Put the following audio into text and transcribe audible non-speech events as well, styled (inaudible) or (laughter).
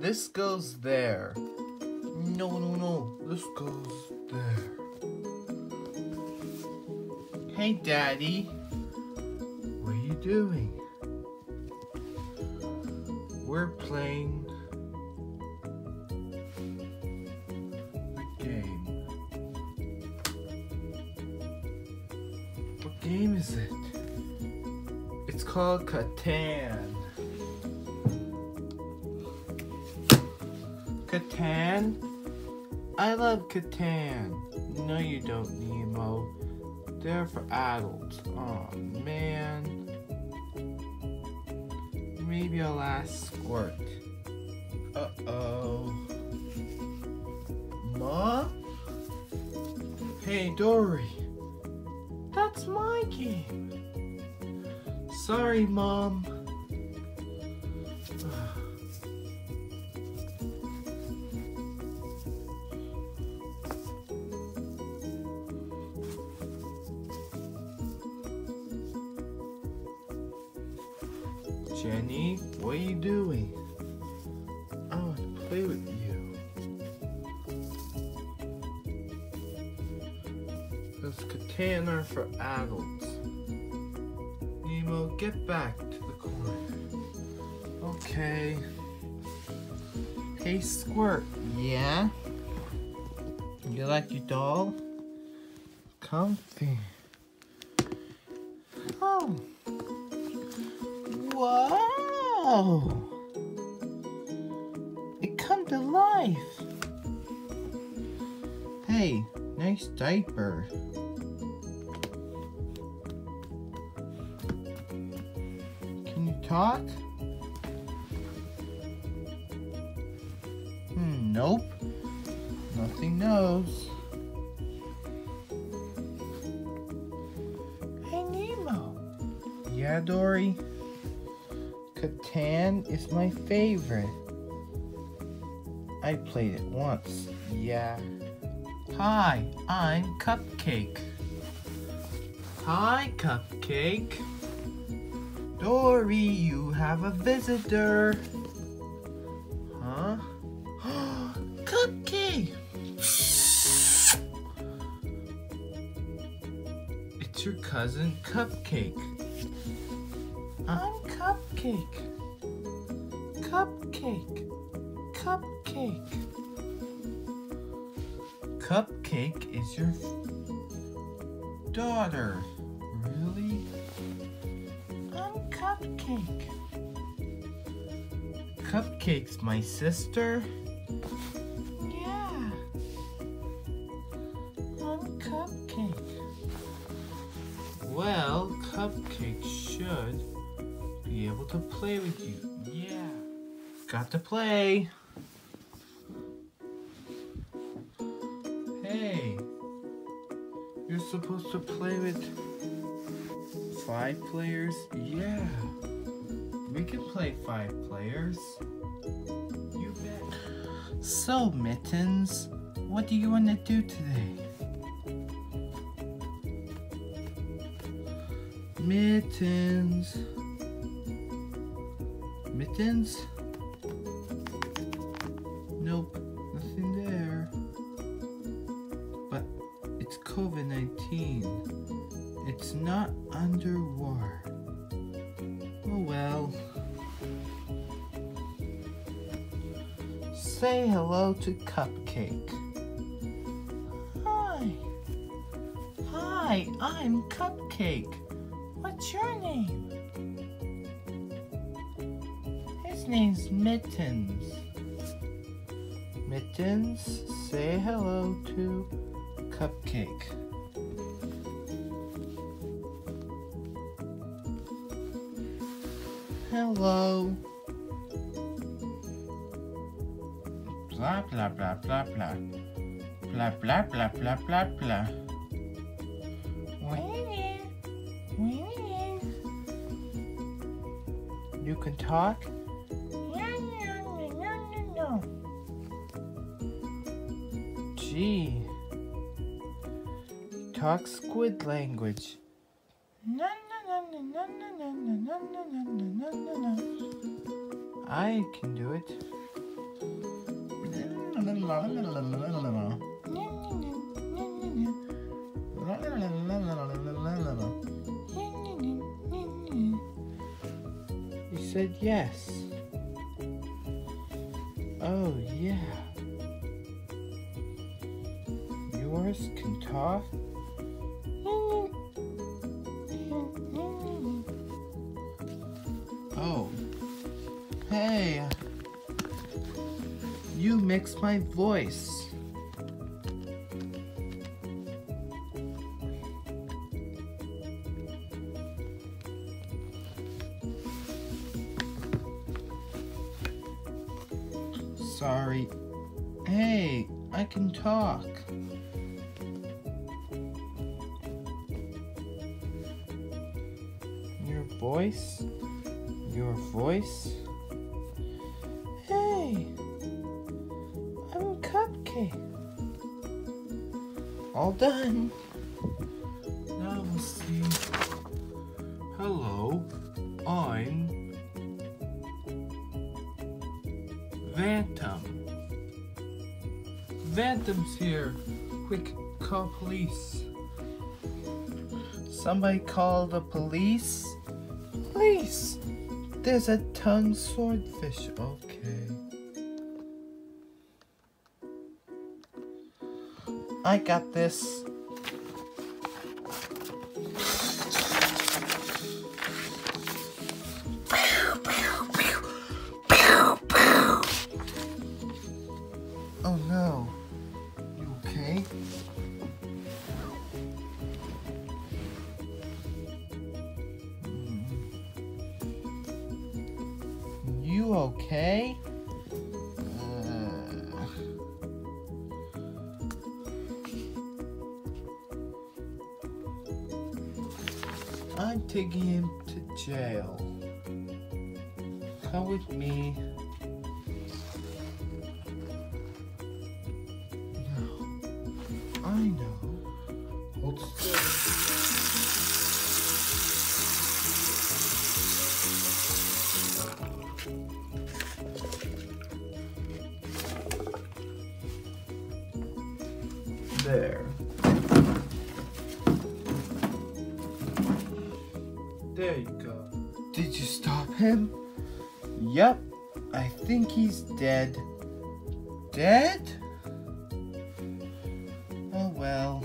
This goes there. No, no, no. This goes there. Hey, Daddy. What are you doing? We're playing the game. What game is it? It's called Catan. Catan? I love Catan. No, you don't, Nemo. They're for adults. Oh man. Maybe I'll ask Squirt. Uh oh. Mom? Hey, Dory. That's my game. Sorry, Mom. Jenny, what are you doing? I want to play with you. Catan are for adults. Nemo, get back to the corner. Okay. Hey, Squirt. Yeah? You like your doll? Comfy. Oh. Whoa! It come to life. Hey, nice diaper. Can you talk? Hmm, nope. Nothing knows. Hey, Nemo. Yeah, Dory? Catan is my favorite. I played it once, yeah. Hi, I'm Cupcake. Hi, Cupcake. Dory, you have a visitor. Huh? (gasps) Cupcake! It's your cousin Cupcake. I'm Cupcake. Cupcake. Cupcake. Cupcake is your daughter. Really? I'm Cupcake. Cupcake's my sister? To play with you. Yeah. Got to play. Hey. You're supposed to play with five players? Yeah. We can play five players. You bet. So, Mittens, what do you want to do today? Mittens. Mittens? Nope, nothing there. But it's COVID 19. It's not under war. Oh well. Say hello to Cupcake. Hi. Hi, I'm Cupcake. Name's Mittens. Mittens, say hello to Cupcake. Hello. Blah blah blah blah blah. Blah blah blah blah blah blah. You can talk? Gee. Talk squid language. I can do it. He said yes. Oh, yeah. Yours can talk? Oh. Hey. You mix my voice. Sorry. Hey, I can talk. Voice? Your voice? Hey, I'm Cupcake. All done. Now we'll see. Hello, I'm Phantom. Phantom's here. Quick, call police. Somebody call the police? Police! There's a tongue swordfish. Okay. I got this. You okay? Uh, I'm taking him to jail. Come with me. No. I know. There. There you go. Did you stop him? Yep. I think he's dead. Dead? Oh well.